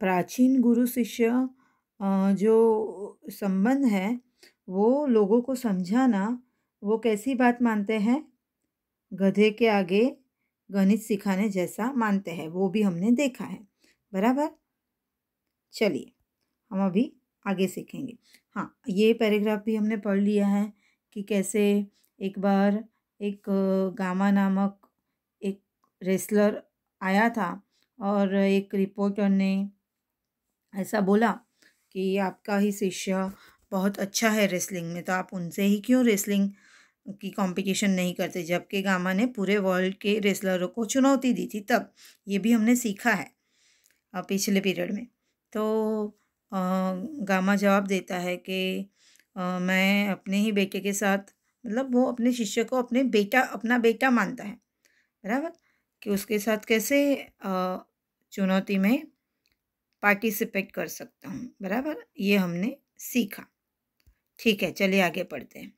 प्राचीन गुरु शिष्य जो संबंध है, वो लोगों को समझाना, वो कैसी बात मानते हैं? गधे के आगे गणित सिखाने जैसा मानते हैं, वो भी हमने देखा है। बराबर? चलिए, हम अभी आगे सीखेंगे। हाँ ये पैराग्राफ भी हमने पढ़ लिया है कि कैसे एक बार एक गामा नामक एक रेसलर आया था और एक रिपोर्टर ने ऐसा बोला कि आपका ही शिष्य बहुत अच्छा है रेसलिंग में तो आप उनसे ही क्यों रेसलिंग की कंपटीशन नहीं करते? जबकि गामा ने पूरे वर्ल्ड के रेसलरों को चुनौती दी थी, तब ये भी हमने सीखा है पिछले पीरियड में। तो गामा जवाब देता है कि मैं अपने ही बेटे के साथ मतलब वो अपने शिष्य को अपने बेटा, अपना बेटा मानता है, बराबर? कि उसके साथ कैसे चुनौती में पार्टिसिपेट कर सकता हूँ, बराबर? ये हमने सीखा। ठीक है, चलिए आगे पढ़ते हैं।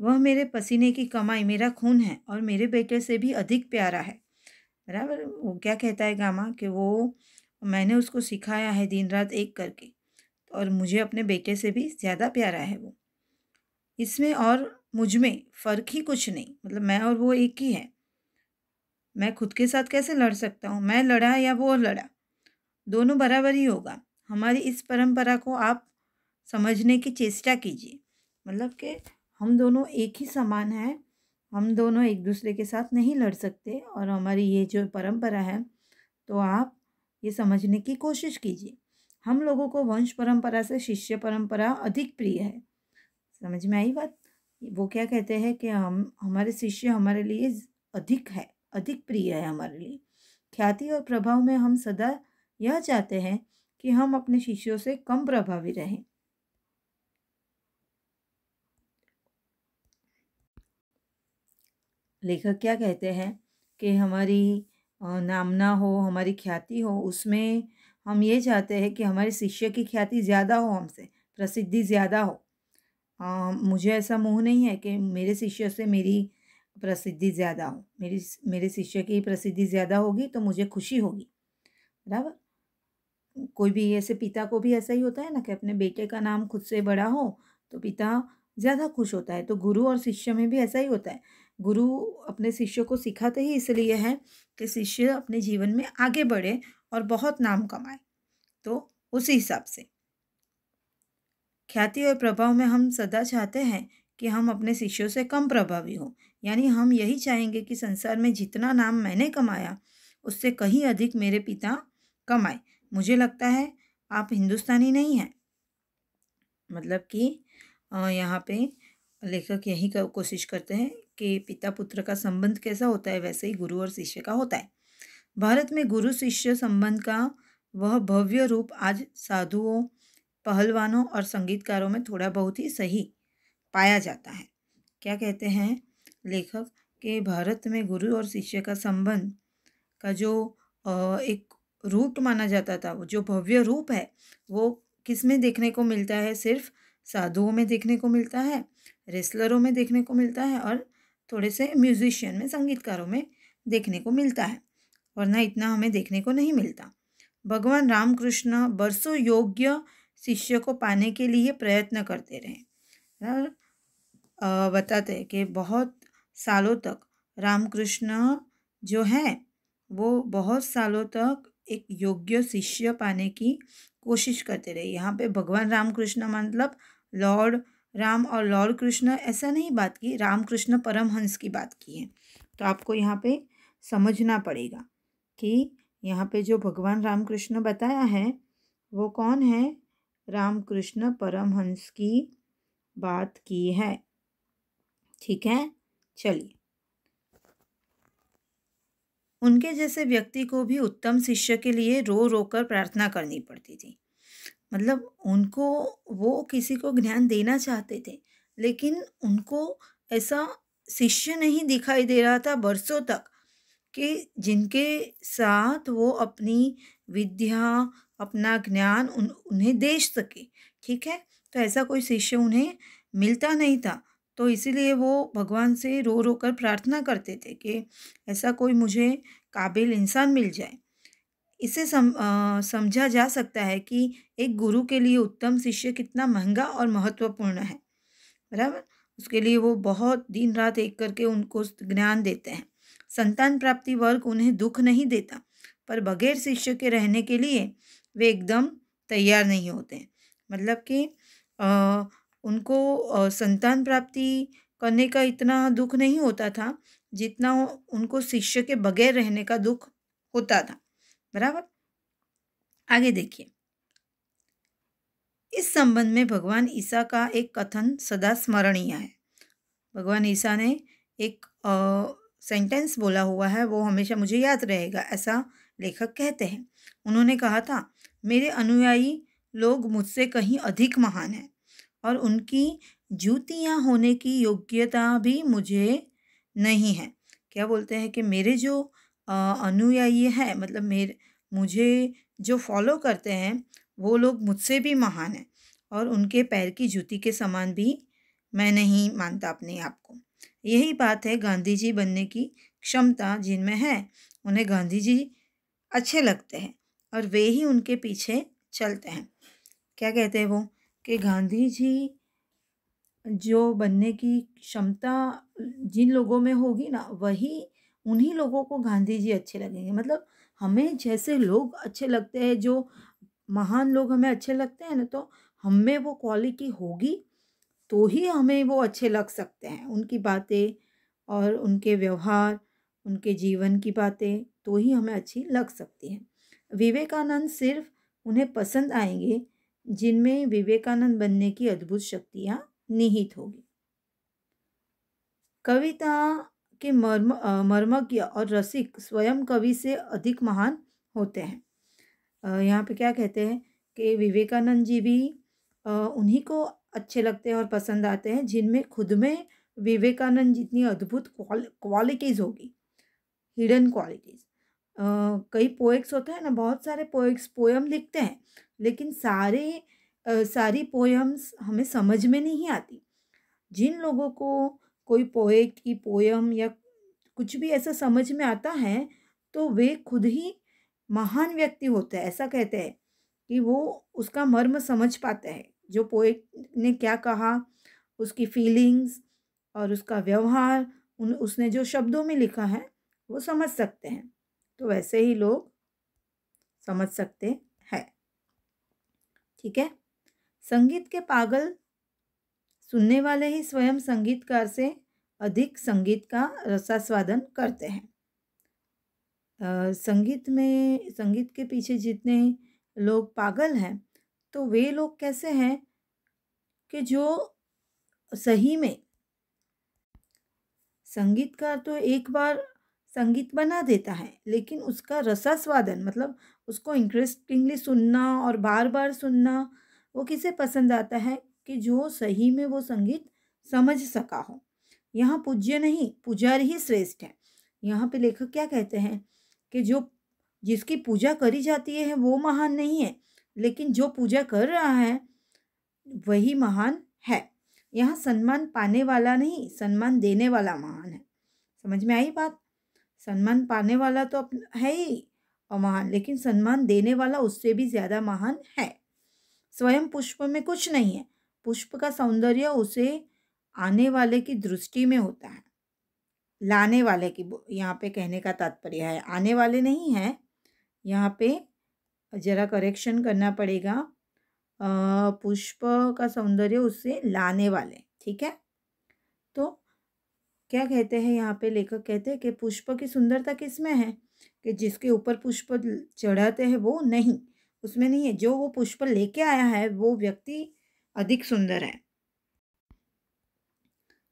वह मेरे पसीने की कमाई, मेरा खून है और मेरे बेटे से भी अधिक प्यारा है। बराबर? वो क्या कहता है गामा कि वो, मैंने उसको सिखाया है दिन रात एक करके और मुझे अपने बेटे से भी ज़्यादा प्यारा है वो। इसमें और मुझमें फ़र्क ही कुछ नहीं मतलब मैं और वो एक ही है। मैं खुद के साथ कैसे लड़ सकता हूँ? मैं लड़ा या वो लड़ा? दोनों बराबर ही होगा। हमारी इस परंपरा को आप समझने की चेष्टा कीजिए। मतलब कि हम दोनों एक ही समान हैं, हम दोनों एक दूसरे के साथ नहीं लड़ सकते और हमारी ये जो परंपरा है तो आप ये समझने की कोशिश कीजिए। हम लोगों को वंश परंपरा से शिष्य परंपरा अधिक प्रिय है। समझ में आई बात? वो क्या कहते हैं कि हम, हमारे शिष्य हमारे लिए अधिक है, अधिक प्रिय है हमारे लिए। ख्याति और प्रभाव में हम सदा यह चाहते हैं कि हम अपने शिष्यों से कम प्रभावी रहें। लेखक क्या कहते हैं कि हमारी नामना हो हमारी ख्याति हो उसमें हम ये चाहते हैं कि हमारे शिष्य की ख्याति ज़्यादा हो हमसे प्रसिद्धि ज़्यादा हो। अ, मुझे ऐसा मोह नहीं है कि मेरे शिष्य से मेरी प्रसिद्धि ज़्यादा हो। मेरी मेरे शिष्य की प्रसिद्धि ज़्यादा होगी तो मुझे खुशी होगी। बराबर? कोई भी ऐसे पिता को भी ऐसा ही होता है ना कि अपने बेटे का नाम खुद से बड़ा हो तो पिता ज़्यादा खुश होता है। तो गुरु और शिष्य में भी ऐसा ही होता है। गुरु अपने शिष्य को सिखाते ही इसलिए है कि शिष्य अपने जीवन में आगे बढ़े और बहुत नाम कमाए। तो उसी हिसाब से। ख्याति और प्रभाव में हम सदा चाहते हैं कि हम अपने शिष्यों से कम प्रभावी हों। यानी हम यही चाहेंगे कि संसार में जितना नाम मैंने कमाया, उससे कहीं अधिक मेरे पिता कमाए। मुझे लगता है आप हिंदुस्तानी नहीं हैं। मतलब कि यहाँ पे लेखक यही कोशिश करते हैं कि पिता पुत्र का संबंध कैसा होता है, वैसे ही गुरु और शिष्य का होता है। भारत में गुरु शिष्य संबंध का वह भव्य रूप आज साधुओं, पहलवानों और संगीतकारों में थोड़ा बहुत ही सही पाया जाता है। क्या कहते हैं लेखक के भारत में गुरु और शिष्य का संबंध का जो एक रूप माना जाता था, वो जो भव्य रूप है, वो किसमें देखने को मिलता है? सिर्फ़ साधुओं में देखने को मिलता है, रेसलरों में देखने को मिलता है और थोड़े से म्यूजिशियन में, संगीतकारों में देखने को मिलता है, वरना इतना हमें देखने को नहीं मिलता। भगवान रामकृष्ण बरसों योग्य शिष्य को पाने के लिए प्रयत्न करते रहे और बताते हैं कि बहुत सालों तक रामकृष्ण जो हैं, वो बहुत सालों तक एक योग्य शिष्य पाने की कोशिश करते रहे। यहाँ पे भगवान रामकृष्ण मतलब लॉर्ड राम और लॉर्ड कृष्ण, ऐसा नहीं बात की, रामकृष्ण परमहंस की बात की है। तो आपको यहाँ पे समझना पड़ेगा कि यहाँ पे जो भगवान रामकृष्ण बताया है, वो कौन है? रामकृष्ण परमहंस की बात की है। ठीक है? चलिए। उनके जैसे व्यक्ति को भी उत्तम शिष्य के लिए रो रो कर प्रार्थना करनी पड़ती थी। मतलब उनको वो किसी को ज्ञान देना चाहते थे, लेकिन उनको ऐसा शिष्य नहीं दिखाई दे रहा था बरसों तक कि जिनके साथ वो अपनी विद्या, अपना ज्ञान उन, उन्हें दे सके, ठीक है? तो ऐसा कोई शिष्य उन्हें मिलता नहीं था। तो इसीलिए वो भगवान से रो रो कर प्रार्थना करते थे कि ऐसा कोई मुझे काबिल इंसान मिल जाए इसे सम समझा जा सकता है कि एक गुरु के लिए उत्तम शिष्य कितना महँगा और महत्वपूर्ण है, बराबर? उसके लिए वो बहुत दिन रात एक करके उनको ज्ञान देते हैं। संतान प्राप्ति वर्ग उन्हें दुख नहीं देता, पर बगैर शिष्य के रहने के लिए वे एकदम तैयार नहीं होते। मतलब कि उनको संतान प्राप्ति करने का इतना दुख नहीं होता था, जितना उनको शिष्य के बगैर रहने का दुख होता था, बराबर? आगे देखिए। इस संबंध में भगवान ईसा का एक कथन सदा स्मरणीय है। भगवान ईसा ने एक सेंटेंस बोला हुआ है, वो हमेशा मुझे याद रहेगा, ऐसा लेखक कहते हैं। उन्होंने कहा था, मेरे अनुयायी लोग मुझसे कहीं अधिक महान हैं और उनकी जूतियाँ होने की योग्यता भी मुझे नहीं है। क्या बोलते हैं कि मेरे जो अनुयायी हैं मतलब मेरे मुझे जो फ़ॉलो करते हैं, वो लोग मुझसे भी महान हैं और उनके पैर की जूती के समान भी मैं नहीं मानता अपने आप को। यही बात है गांधी जी बनने की क्षमता जिनमें है, उन्हें गांधी जी अच्छे लगते हैं और वे ही उनके पीछे चलते हैं। क्या कहते हैं वो कि गांधी जी जो बनने की क्षमता जिन लोगों में होगी ना, वही उन्हीं लोगों को गांधी जी अच्छे लगेंगे। मतलब हमें जैसे लोग अच्छे लगते हैं, जो महान लोग हमें अच्छे लगते हैं ना, तो हम में वो क्वालिटी होगी, तो ही हमें वो अच्छे लग सकते हैं। उनकी बातें और उनके व्यवहार, उनके जीवन की बातें, तो ही हमें अच्छी लग सकती हैं। विवेकानंद सिर्फ़ उन्हें पसंद आएँगे, जिनमें विवेकानंद बनने की अद्भुत शक्तियाँ निहित होगी। कविता के मर्म मर्मज्ञ और रसिक स्वयं कवि से अधिक महान होते हैं। यहाँ पे क्या कहते हैं कि विवेकानंद जी भी उन्हीं को अच्छे लगते हैं और पसंद आते हैं, जिनमें खुद में विवेकानंद जितनी अद्भुत क्वालिटीज़ होगी, हिडन क्वालिटीज़। कई पोएट्स होते हैं ना, बहुत सारे पोएट्स पोएम लिखते हैं, लेकिन सारे अ, सारी पोएम्स हमें समझ में नहीं आती। जिन लोगों को कोई पोएट की पोएम या कुछ भी ऐसा समझ में आता है, तो वे खुद ही महान व्यक्ति होते हैं। ऐसा कहते हैं कि वो उसका मर्म समझ पाते हैं। जो पोएट ने क्या कहा, उसकी फीलिंग्स और उसका व्यवहार, उन उसने जो शब्दों में लिखा है, वो समझ सकते हैं। तो वैसे ही लोग समझ सकते हैं। ठीक है? संगीत के पागल सुनने वाले ही स्वयं संगीतकार से अधिक संगीत का रसास्वादन करते हैं। अ, संगीत में संगीत के पीछे जितने लोग पागल हैं, तो वे लोग कैसे हैं कि जो सही में संगीतकार तो एक बार संगीत बना देता है, लेकिन उसका रसास्वादन मतलब उसको इंटरेस्टिंगली सुनना और बार-बार सुनना, वो किसे पसंद आता है कि जो सही में वो संगीत समझ सका हो। यहाँ पूज्य नहीं, पुजारी ही श्रेष्ठ है। यहाँ पे लेखक क्या कहते हैं कि जो जिसकी पूजा करी जाती है, वो महान नहीं है, लेकिन जो पूजा कर रहा है, वही महान है। यहाँ सम्मान पाने वाला नहीं, सम्मान देने वाला महान है। समझ में आई बात? सम्मान पाने वाला तो अप है ही अ, महान, लेकिन सम्मान देने वाला उससे भी ज़्यादा महान है। स्वयं पुष्प में कुछ नहीं है, पुष्प का सौंदर्य उसे आने वाले की दृष्टि में होता है। लाने वाले की यहाँ पे कहने का तात्पर्य है, आने वाले नहीं है, यहाँ पे ज़रा करेक्शन करना पड़ेगा। पुष्प का सौंदर्य उससे लाने वाले, ठीक है? तो क्या कहते हैं यहाँ पे लेखक कहते हैं कि पुष्प की सुंदरता किसमें है? कि जिसके ऊपर पुष्प चढ़ाते हैं वो नहीं, उसमें नहीं है। जो वो पुष्प लेके आया है, वो व्यक्ति अधिक सुंदर है।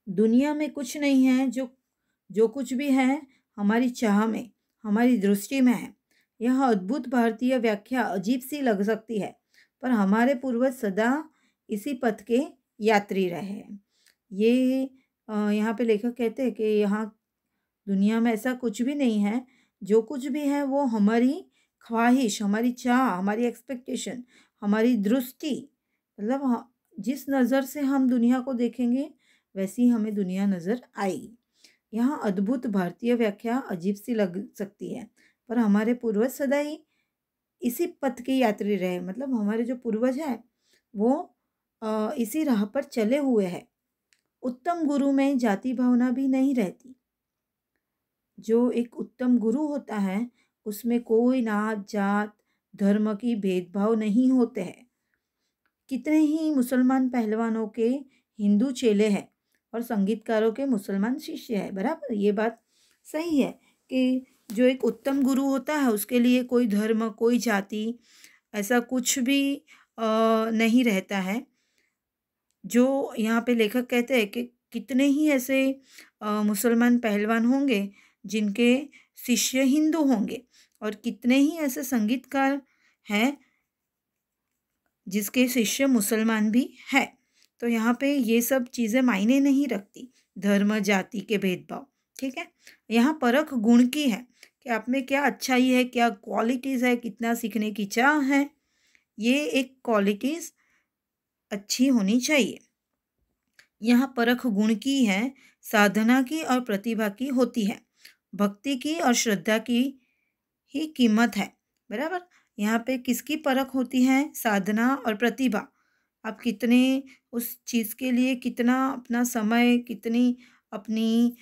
दुनिया में कुछ नहीं है, जो जो कुछ भी है, हमारी चाह में, हमारी दृष्टि में है। यह अद्भुत भारतीय व्याख्या अजीब-सी लग सकती है, पर हमारे पूर्वज सदा इसी पथ के यात्री रहे हैं। ये यहाँ पे लेखक कहते हैं कि यहाँ दुनिया में ऐसा कुछ भी नहीं है, जो कुछ भी है वो हमारी ख्वाहिश, हमारी चाह, हमारी एक्सपेक्टेशन, हमारी दृष्टि मतलब जिस नज़र से हम दुनिया को देखेंगे, वैसी हमें दुनिया नज़र आएगी। यहाँ अद्भुत भारतीय व्याख्या अजीब-सी लग सकती है, पर हमारे पूर्वज सदा ही इसी पथ के यात्री रहे मतलब हमारे जो पूर्वज हैं वो इसी राह पर चले हुए हैं उत्तम गुरु में जाति भावना भी नहीं रहती जो एक उत्तम गुरु होता है, उसमें कोई नात जात, धर्म की भेदभाव नहीं होते हैं। कितने ही मुसलमान पहलवानों के हिंदू चेले हैं और संगीतकारों के मुसलमान शिष्य है, बराबर? ये बात सही है कि जो एक उत्तम गुरु होता है, उसके लिए कोई धर्म, कोई जाति ऐसा कुछ भी नहीं रहता है। जो यहाँ पे लेखक कहते हैं कि कितने ही ऐसे मुसलमान पहलवान होंगे जिनके शिष्य हिंदू होंगे। और कितने ही ऐसे संगीतकार हैं जिसके शिष्य मुसलमान भी है। तो यहाँ पे ये सब चीज़ें मायने नहीं रखती। धर्म, जाति के भेदभाव, ठीक है? यहाँ परख गुण की है कि आप में क्या अच्छाई है, क्या क्वालिटीज़ है, कितना सीखने की चाह है। ये एक क्वालिटीज़ अच्छी होनी चाहिए। यहाँ परख गुण की है, साधना की और प्रतिभा की होती है। भक्ति की और श्रद्धा की ही कीमत है, बराबर? यहाँ पे किसकी परख होती है? साधना और प्रतिभा। आप कितने उस चीज़ के लिए कितना अपना समय, कितनी अपनी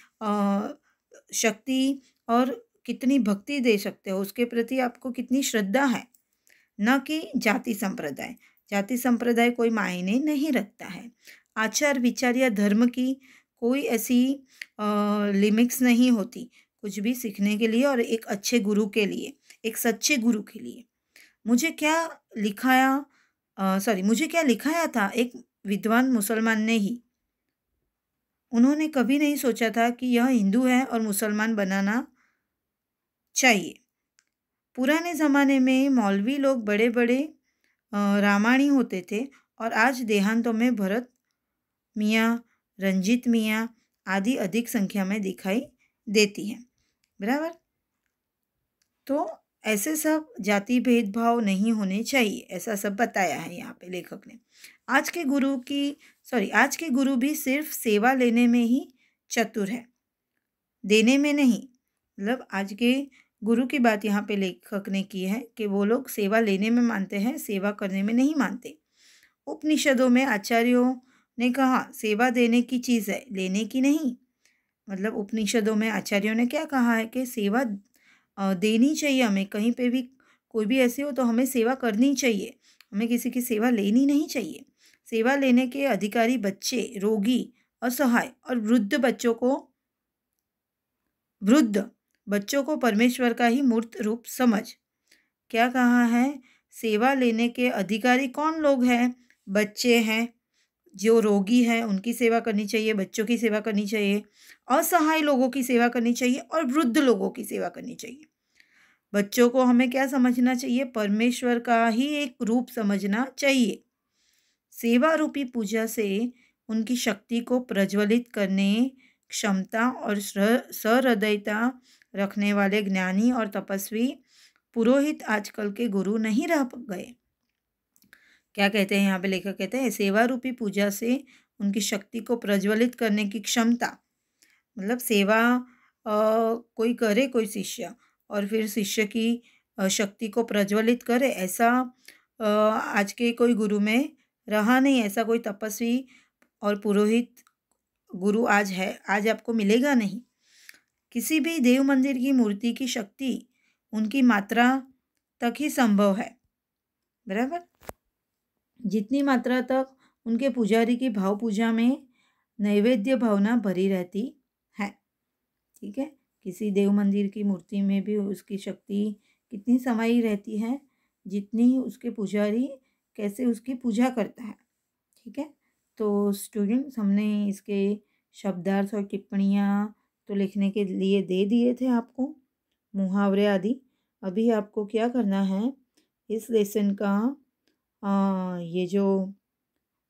शक्ति और कितनी भक्ति दे सकते हो, उसके प्रति आपको कितनी श्रद्धा है? न कि जाति संप्रदाय। जाति संप्रदाय कोई मायने नहीं रखता है। आचार विचार या धर्म की कोई ऐसी लिमिट्स नहीं होती। कुछ भी सीखने के लिए और एक अच्छे गुरु के लिए, एक सच्चे गुरु के लिए। मुझे क्या लिखाया सॉरी मुझे क्या लिखाया था एक विद्वान मुसलमान ने ही? उन्होंने कभी नहीं सोचा था कि यह हिंदू है और मुसलमान बनाना चाहिए। पुराने ज़माने में मौलवी लोग बड़े बड़े रामायणी होते थे और आज देहांतों में भरत मियाँ, रंजीत मियाँ आदि अधिक संख्या में दिखाई देती हैं। बराबर? तो ऐसे सब जाति भेदभाव नहीं होने चाहिए, ऐसा सब बताया है यहाँ पे लेखक ने। आज के गुरु की सॉरी आज के गुरु भी सिर्फ़ सेवा लेने में ही चतुर है। देने में नहीं मतलब आज के गुरु की बात यहाँ पे लेखक ने की है कि वो लोग सेवा लेने में मानते हैं, सेवा करने में नहीं मानते। उपनिषदों में आचार्यों ने कहा, सेवा देने की चीज़ है, लेने की नहीं। मतलब उपनिषदों में आचार्यों ने क्या कहा है कि सेवा देनी चाहिए हमें। कहीं पे भी कोई भी ऐसे हो तो हमें सेवा करनी चाहिए। हमें किसी की सेवा लेनी नहीं चाहिए। सेवा लेने के अधिकारी बच्चे, रोगी, असहाय और वृद्ध बच्चों को, वृद्ध बच्चों को परमेश्वर का ही मूर्त रूप समझ। क्या कहा है? सेवा लेने के अधिकारी कौन लोग हैं? बच्चे हैं। जो रोगी हैं, उनकी सेवा करनी चाहिए, बच्चों की सेवा करनी चाहिए, असहाय लोगों की सेवा करनी चाहिए और वृद्ध लोगों की सेवा करनी चाहिए। बच्चों को हमें क्या समझना चाहिए? परमेश्वर का ही एक रूप समझना चाहिए। सेवा रूपी पूजा से उनकी शक्ति को प्रज्वलित करने, क्षमता और सहृदयता रखने वाले ज्ञानी और तपस्वी पुरोहित आजकल के गुरु नहीं रह गए। क्या कहते हैं यहाँ पे लेखक कहते हैं सेवा रूपी पूजा से उनकी शक्ति को प्रज्वलित करने की क्षमता। मतलब सेवा आ, कोई करे कोई शिष्य और फिर शिष्य की शक्ति को प्रज्वलित करे ऐसा आ, आज के कोई गुरु में रहा नहीं ऐसा कोई तपस्वी और पुरोहित गुरु आज है आज आपको मिलेगा नहीं। किसी भी देव मंदिर की मूर्ति की शक्ति उनकी मात्रा तक ही संभव है। बराबर? जितनी मात्रा तक उनके पुजारी की भाव पूजा में नैवेद्य भावना भरी रहती है। ठीक है? किसी देव मंदिर की मूर्ति में भी उसकी शक्ति कितनी समाई रहती है, जितनी उसके पुजारी कैसे उसकी पूजा करता है। ठीक है? तो स्टूडेंट्स हमने इसके शब्दार्थ और टिप्पणियाँ तो लिखने के लिए दे दिए थे आपको। मुहावरे आदि। अभी आपको क्या करना है? इस लेसन का आ, ये जो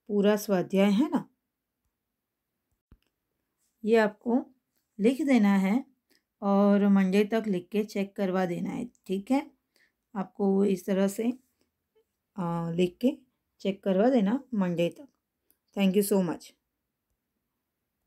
पूरा स्वाध्याय है ना? ये आपको लिख देना है और मंडे तक लिख के चेक करवा देना है ठीक है? आपको इस तरह से लिख के चेक करवा देना मंडे तक। Thank you so much.